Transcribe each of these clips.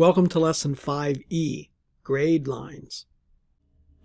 Welcome to Lesson 5E, Grade Lines.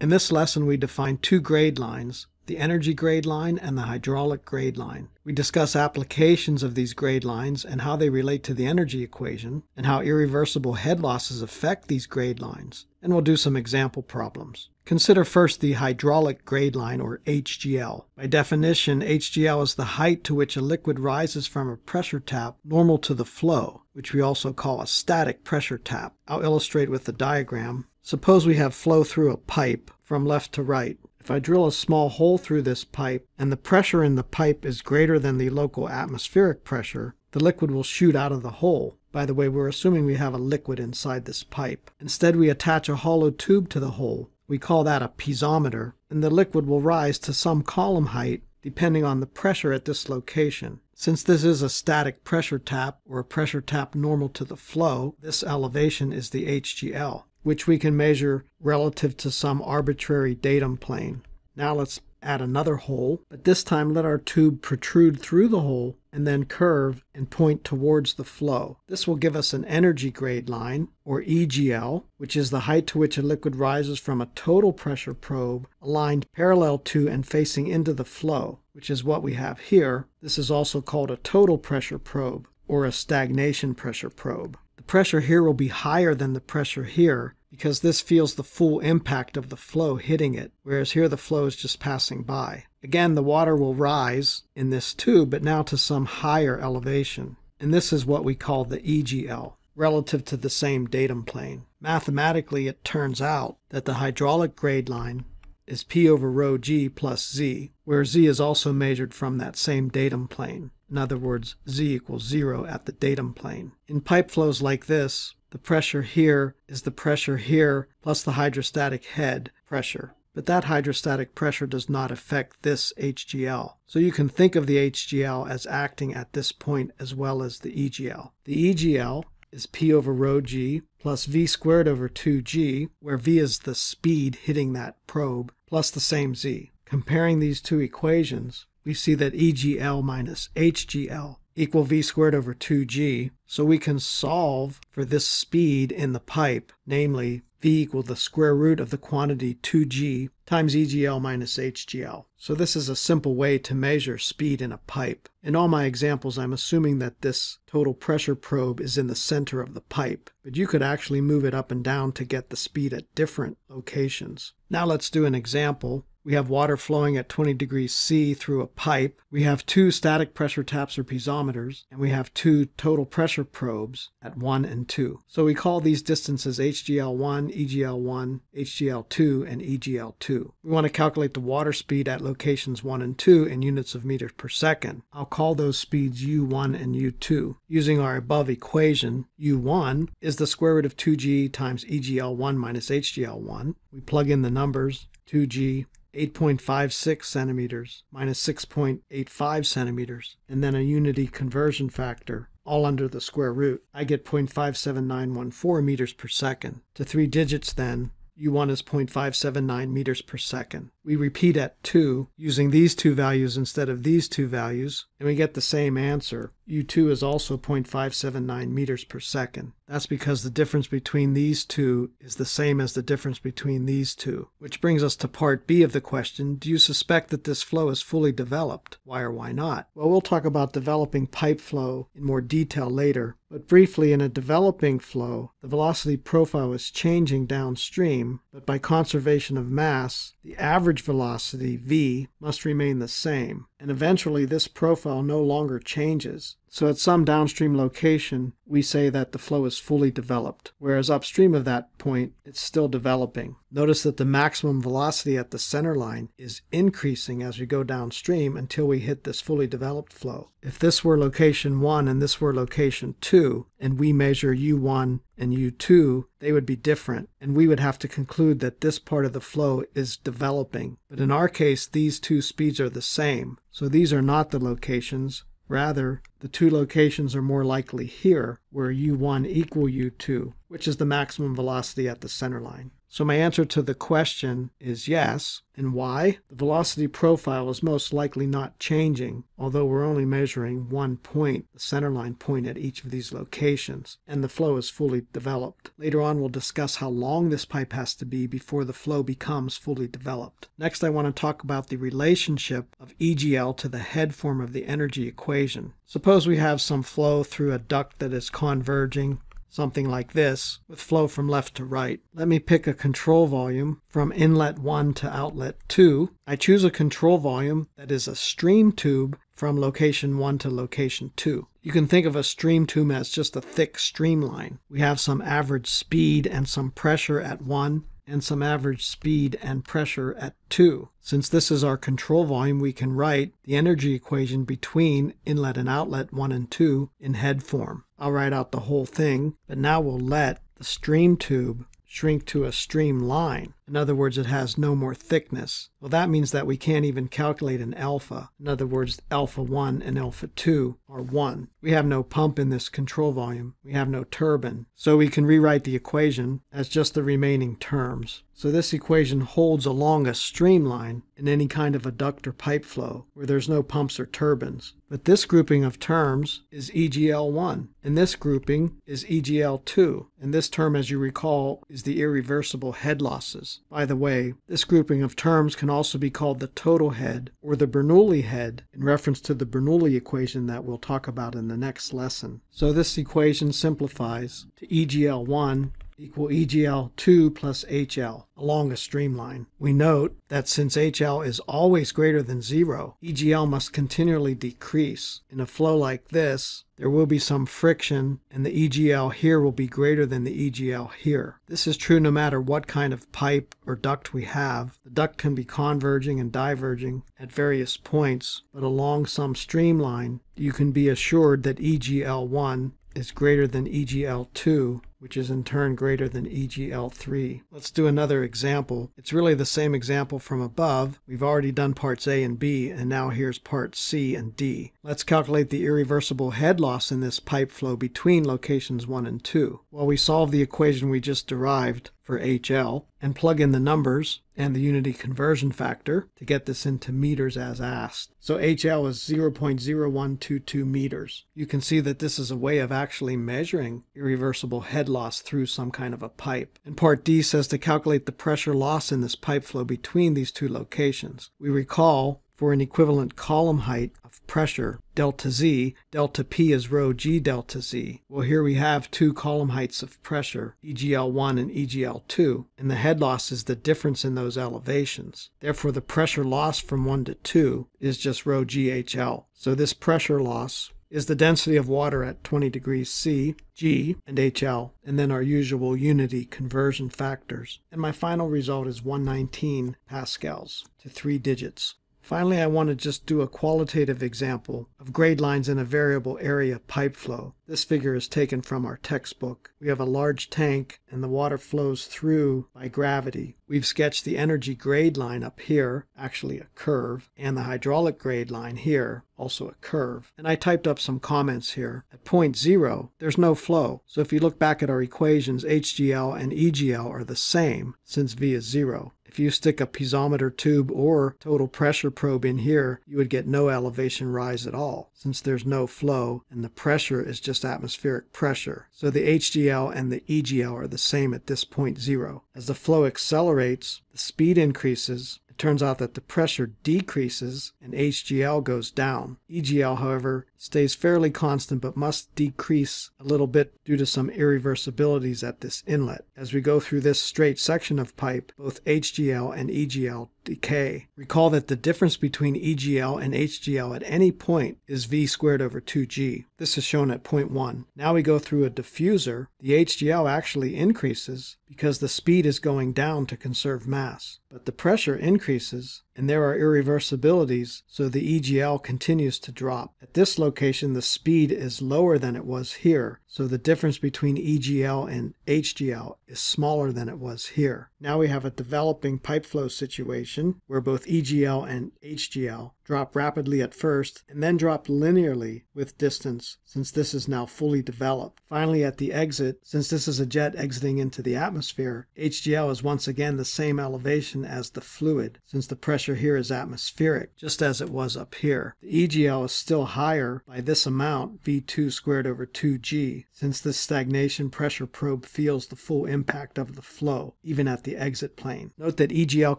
In this lesson we define two grade lines, the energy grade line and the hydraulic grade line. We discuss applications of these grade lines and how they relate to the energy equation, and how irreversible head losses affect these grade lines, and we'll do some example problems. Consider first the hydraulic grade line, or HGL. By definition, HGL is the height to which a liquid rises from a pressure tap normal to the flow, which we also call a static pressure tap. I'll illustrate with the diagram. Suppose we have flow through a pipe from left to right. If I drill a small hole through this pipe and the pressure in the pipe is greater than the local atmospheric pressure, the liquid will shoot out of the hole. By the way, we're assuming we have a liquid inside this pipe. Instead, we attach a hollow tube to the hole we call that a piezometer, and the liquid will rise to some column height depending on the pressure at this location. Since this is a static pressure tap or a pressure tap normal to the flow, this elevation is the HGL, which we can measure relative to some arbitrary datum plane. Now let's add another hole, but this time let our tube protrude through the hole and then curve and point towards the flow. This will give us an energy grade line, or EGL, which is the height to which a liquid rises from a total pressure probe aligned parallel to and facing into the flow, which is what we have here. This is also called a total pressure probe, or a stagnation pressure probe. Pressure here will be higher than the pressure here because this feels the full impact of the flow hitting it, whereas here the flow is just passing by. Again, the water will rise in this tube, but now to some higher elevation. And this is what we call the EGL, relative to the same datum plane. Mathematically, it turns out that the hydraulic grade line is P over rho g plus z, where z is also measured from that same datum plane. In other words, z equals zero at the datum plane. In pipe flows like this, the pressure here is the pressure here plus the hydrostatic head pressure. But that hydrostatic pressure does not affect this HGL. So you can think of the HGL as acting at this point as well as the EGL. The EGL is P over rho g plus V squared over 2g, where V is the speed hitting that probe, plus the same Z. Comparing these two equations, we see that EGL minus HGL equal v squared over 2g. So we can solve for this speed in the pipe, namely v equal the square root of the quantity 2g times EGL minus HGL. So this is a simple way to measure speed in a pipe. In all my examples, I'm assuming that this total pressure probe is in the center of the pipe, but you could actually move it up and down to get the speed at different locations. Now let's do an example. We have water flowing at 20 degrees C through a pipe. We have two static pressure taps or piezometers, and we have two total pressure probes at 1 and 2. So we call these distances HGL1, EGL1, HGL2, and EGL2. We want to calculate the water speed at locations 1 and 2 in units of meters per second. I'll call those speeds U1 and U2. Using our above equation, U1 is the square root of 2g times EGL1 minus HGL1. We plug in the numbers, 2g 8.56 centimeters minus 6.85 centimeters, and then a unity conversion factor, all under the square root. I get 0.57914 meters per second. To three digits then, U1 is 0.579 meters per second. We repeat at 2 using these two values instead of these two values, and we get the same answer. U2 is also 0.579 meters per second. That's because the difference between these two is the same as the difference between these two. Which brings us to part B of the question, do you suspect that this flow is fully developed? Why or why not? Well, we'll talk about developing pipe flow in more detail later, but briefly, in a developing flow, the velocity profile is changing downstream, but by conservation of mass, the average velocity, v, must remain the same, and eventually this profile no longer changes. So at some downstream location, we say that the flow is fully developed, whereas upstream of that point, it's still developing. Notice that the maximum velocity at the center line is increasing as we go downstream until we hit this fully developed flow. If this were location 1 and this were location 2, and we measure U1 and U2, they would be different, and we would have to conclude that this part of the flow is developing. But in our case, these two speeds are the same, so these are not the locations, Rather, the two locations are more likely here, where u1 equal u2, which is the maximum velocity at the center line. So my answer to the question is yes. And why? The velocity profile is most likely not changing, although we're only measuring one point, the centerline point at each of these locations, and the flow is fully developed. Later on, we'll discuss how long this pipe has to be before the flow becomes fully developed. Next, I want to talk about the relationship of EGL to the head form of the energy equation. Suppose we have some flow through a duct that is converging something like this, with flow from left to right. Let me pick a control volume from inlet 1 to outlet 2. I choose a control volume that is a stream tube from location 1 to location 2. You can think of a stream tube as just a thick streamline. We have some average speed and some pressure at 1 and some average speed and pressure at 2. Since this is our control volume, we can write the energy equation between inlet and outlet 1 and 2 in head form. I'll write out the whole thing, but now we'll let the stream tube shrink to a streamline. In other words, it has no more thickness. Well, that means that we can't even calculate an alpha. In other words, alpha 1 and alpha 2 are 1. We have no pump in this control volume. We have no turbine. So we can rewrite the equation as just the remaining terms. So this equation holds along a streamline in any kind of a duct or pipe flow where there's no pumps or turbines. But this grouping of terms is EGL1, and this grouping is EGL2. And this term, as you recall, is the irreversible head losses. By the way, this grouping of terms can also be called the total head or the Bernoulli head in reference to the Bernoulli equation that we'll talk about in the next lesson. So this equation simplifies to EGL1 equal EGL2 plus HL along a streamline. We note that since HL is always greater than zero, EGL must continually decrease. In a flow like this, there will be some friction and the EGL here will be greater than the EGL here. This is true no matter what kind of pipe or duct we have. The duct can be converging and diverging at various points, but along some streamline, you can be assured that EGL1 is greater than EGL2 which is in turn greater than EGL3. Let's do another example. It's really the same example from above. We've already done parts A and B, and now here's parts C and D. Let's calculate the irreversible head loss in this pipe flow between locations 1 and 2. While we solve the equation we just derived for HL and plug in the numbers and the unity conversion factor to get this into meters as asked. So HL is 0.0122 meters. You can see that this is a way of actually measuring irreversible head loss through some kind of a pipe. And part D says to calculate the pressure loss in this pipe flow between these two locations. We recall for an equivalent column height of pressure, delta Z, delta P is rho G delta Z. Well, here we have two column heights of pressure, EGL1 and EGL2, and the head loss is the difference in those elevations. Therefore, the pressure loss from 1 to 2 is just rho GHL. So this pressure loss is the density of water at 20 degrees C, G, and HL, and then our usual unity conversion factors. And my final result is 119 pascals to three digits. Finally, I want to just do a qualitative example of grade lines in a variable area pipe flow. This figure is taken from our textbook. We have a large tank and the water flows through by gravity. We've sketched the energy grade line up here, actually a curve, and the hydraulic grade line here, also a curve. And I typed up some comments here. At point zero, there's no flow. So if you look back at our equations, HGL and EGL are the same since V is zero. If you stick a piezometer tube or total pressure probe in here, you would get no elevation rise at all, since there's no flow and the pressure is just atmospheric pressure. So the HGL and the EGL are the same at this point zero. As the flow accelerates, the speed increases, it turns out that the pressure decreases and HGL goes down. EGL, however, stays fairly constant but must decrease a little bit due to some irreversibilities at this inlet. As we go through this straight section of pipe, both HGL and EGL decay. Recall that the difference between EGL and HGL at any point is V squared over 2G. This is shown at point 1. Now we go through a diffuser. The HGL actually increases because the speed is going down to conserve mass. But the pressure increases and there are irreversibilities, so the EGL continues to drop. At this location, the speed is lower than it was here, so the difference between EGL and HGL is smaller than it was here. Now we have a developing pipe flow situation where both EGL and HGL drop rapidly at first and then drop linearly with distance since this is now fully developed. Finally, at the exit, since this is a jet exiting into the atmosphere, HGL is once again the same elevation as the fluid since the pressure here is atmospheric, just as it was up here. The EGL is still higher by this amount, V2 squared over 2G, since this stagnation pressure probe feels the full impact of the flow, even at the exit plane. Note that EGL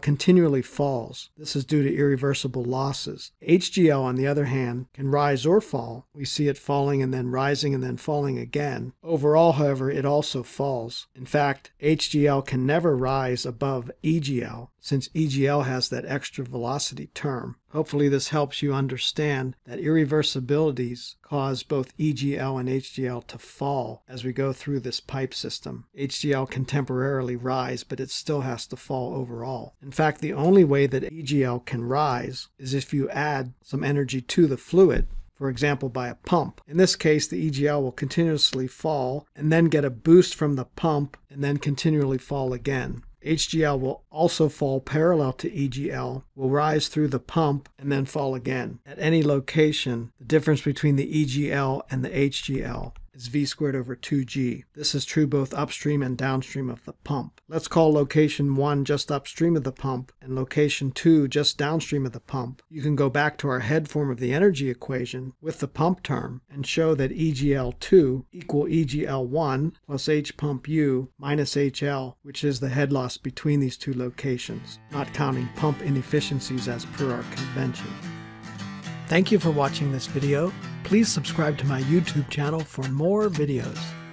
continually falls. This is due to irreversible losses. HGL, on the other hand, can rise or fall. We see it falling and then rising and then falling again. Overall, however, it also falls. In fact, HGL can never rise above EGL since EGL has that extra velocity term. Hopefully this helps you understand that irreversibilities cause both EGL and HGL to fall as we go through this pipe system. HGL can temporarily rise, but it still has to fall overall. In fact, the only way that EGL can rise is if you add some energy to the fluid for example by a pump. In this case, the EGL will continuously fall and then get a boost from the pump and then continually fall again. HGL will also fall parallel to EGL, will rise through the pump, and then fall again. At any location, the difference between the EGL and the HGL is v squared over 2g. This is true both upstream and downstream of the pump. Let's call location 1 just upstream of the pump and location 2 just downstream of the pump. You can go back to our head form of the energy equation with the pump term and show that EGL2 equal EGL1 plus H pump U minus HL, which is the head loss between these two locations, not counting pump inefficiencies as per our convention. Thank you for watching this video. Please subscribe to my YouTube channel for more videos.